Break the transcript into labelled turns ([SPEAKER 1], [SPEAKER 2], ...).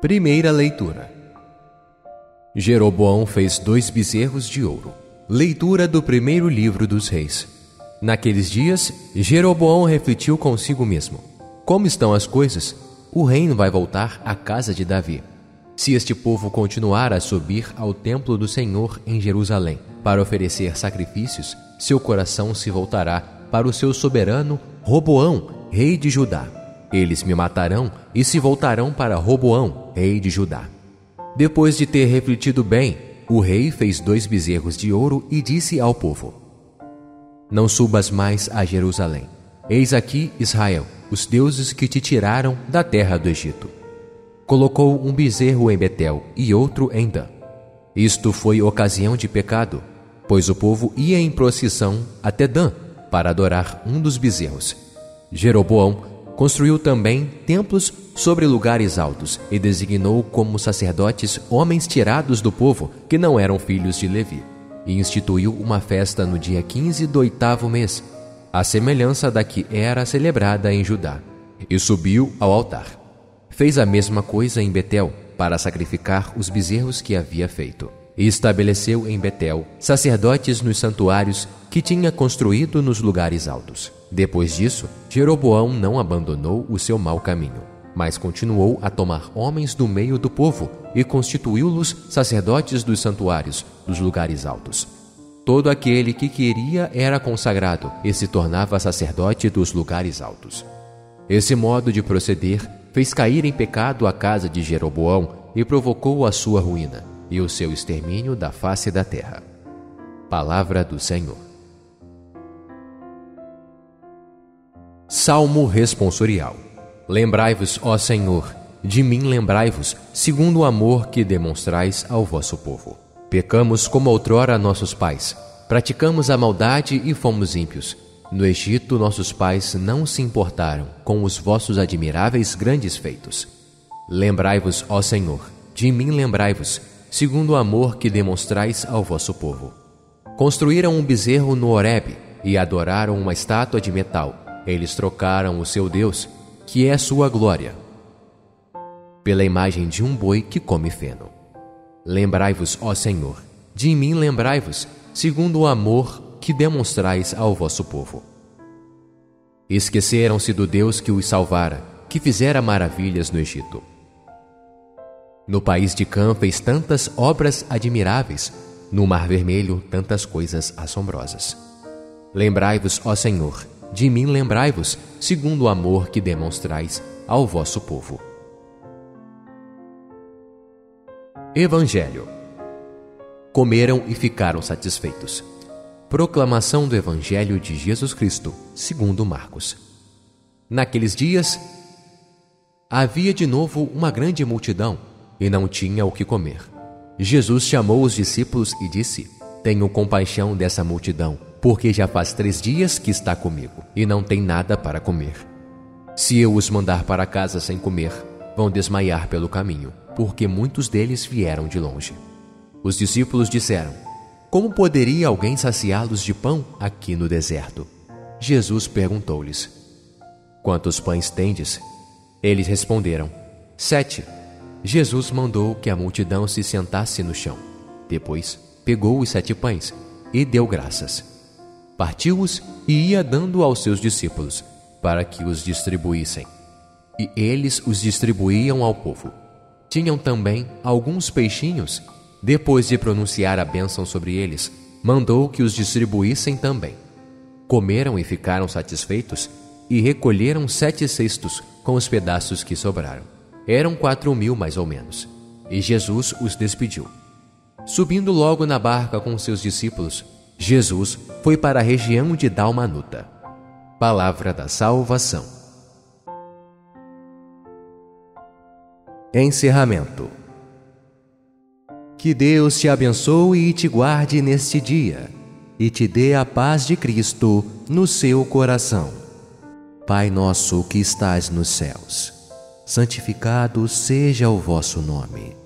[SPEAKER 1] Primeira leitura. Jeroboão fez dois bezerros de ouro. Leitura do primeiro livro dos reis. Naqueles dias, Jeroboão refletiu consigo mesmo: Como estão as coisas? O reino vai voltar à casa de Davi. Se este povo continuar a subir ao templo do Senhor em Jerusalém para oferecer sacrifícios, seu coração se voltará para o seu soberano Roboão, rei de Judá. Eles me matarão e se voltarão para Roboão, rei de Judá. Depois de ter refletido bem, o rei fez dois bezerros de ouro e disse ao povo: Não subas mais a Jerusalém. Eis aqui Israel, os deuses que te tiraram da terra do Egito. Colocou um bezerro em Betel e outro em Dan. Isto foi ocasião de pecado, pois o povo ia em procissão até Dan para adorar um dos bezerros. Jeroboão construiu também templos sobre lugares altos e designou como sacerdotes homens tirados do povo que não eram filhos de Levi. E instituiu uma festa no dia 15 do oitavo mês, à semelhança da que era celebrada em Judá, e subiu ao altar. Fez a mesma coisa em Betel, para sacrificar os bezerros que havia feito. E estabeleceu em Betel sacerdotes nos santuários que tinha construído nos lugares altos. Depois disso, Jeroboão não abandonou o seu mau caminho, mas continuou a tomar homens do meio do povo e constituiu-los sacerdotes dos santuários, dos lugares altos. Todo aquele que queria era consagrado e se tornava sacerdote dos lugares altos. Esse modo de proceder fez cair em pecado a casa de Jeroboão e provocou a sua ruína e o seu extermínio da face da terra. Palavra do Senhor. Salmo responsorial. Lembrai-vos, ó Senhor, de mim lembrai-vos, segundo o amor que demonstrais ao vosso povo. Pecamos como outrora nossos pais, praticamos a maldade e fomos ímpios. No Egito, nossos pais não se importaram com os vossos admiráveis grandes feitos. Lembrai-vos, ó Senhor, de mim lembrai-vos, segundo o amor que demonstrais ao vosso povo. Construíram um bezerro no Horebe e adoraram uma estátua de metal. Eles trocaram o seu Deus, que é sua glória, pela imagem de um boi que come feno. Lembrai-vos, ó Senhor, de mim lembrai-vos, segundo o amor que demonstrais ao vosso povo. Esqueceram-se do Deus que os salvara, que fizera maravilhas no Egito. No país de Cã fez tantas obras admiráveis, no Mar Vermelho tantas coisas assombrosas. Lembrai-vos, ó Senhor, de mim lembrai-vos, segundo o amor que demonstrais ao vosso povo. Evangelho. Comeram e ficaram satisfeitos. Proclamação do Evangelho de Jesus Cristo, segundo Marcos. Naqueles dias, havia de novo uma grande multidão e não tinha o que comer. Jesus chamou os discípulos e disse: Tenho compaixão dessa multidão, porque já faz três dias que está comigo e não tem nada para comer. Se eu os mandar para casa sem comer, vão desmaiar pelo caminho porque muitos deles vieram de longe. Os discípulos disseram: Como poderia alguém saciá-los de pão aqui no deserto? Jesus perguntou-lhes: Quantos pães tendes? Eles responderam: Sete. Jesus mandou que a multidão se sentasse no chão. Depois, pegou os sete pães e deu graças. Partiu-os e ia dando aos seus discípulos, para que os distribuíssem. E eles os distribuíam ao povo. Tinham também alguns peixinhos. Depois de pronunciar a bênção sobre eles, mandou que os distribuíssem também. Comeram e ficaram satisfeitos, e recolheram sete cestos com os pedaços que sobraram. Eram quatro mil mais ou menos. E Jesus os despediu. Subindo logo na barca com seus discípulos, Jesus foi para a região de Dalmanuta. Palavra da salvação. Encerramento. Que Deus te abençoe e te guarde neste dia, e te dê a paz de Cristo no seu coração. Pai nosso que estás nos céus, santificado seja o vosso nome.